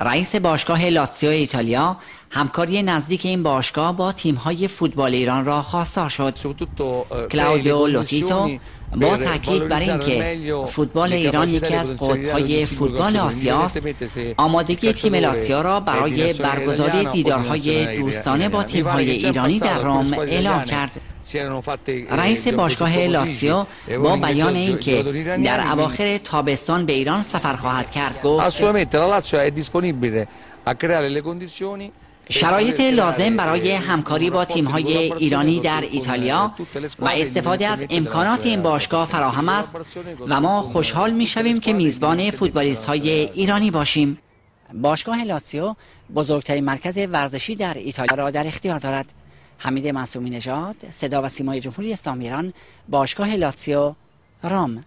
رئیس باشگاه لاتسیو ایتالیا همکاری نزدیک این باشگاه با تیم‌های فوتبال ایران را خواستار شد. کلاودیو لوتیتو با تاکید بر اینکه فوتبال ایران یکی از قطب‌های فوتبال آسیاست آمادگی تیم لاتسیو را برای برگزاری دیدارهای دوستانه با تیم‌های ایرانی در روم اعلام کرد رئیس باشگاه لاتسیو با بیان اینکه در اواخر تابستان به ایران سفر خواهد کرد گفت شرایط لازم برای همکاری با تیم‌های ایرانی در ایتالیا و استفاده از امکانات این باشگاه فراهم است و ما خوشحال می‌شویم که میزبان فوتبالیست‌های ایرانی باشیم. باشگاه لاتسیو بزرگترین مرکز ورزشی در ایتالیا را در اختیار دارد. حمید معصومی نژاد، صدا و سیمای جمهوری اسلامی ایران، باشگاه لاتسیو، روم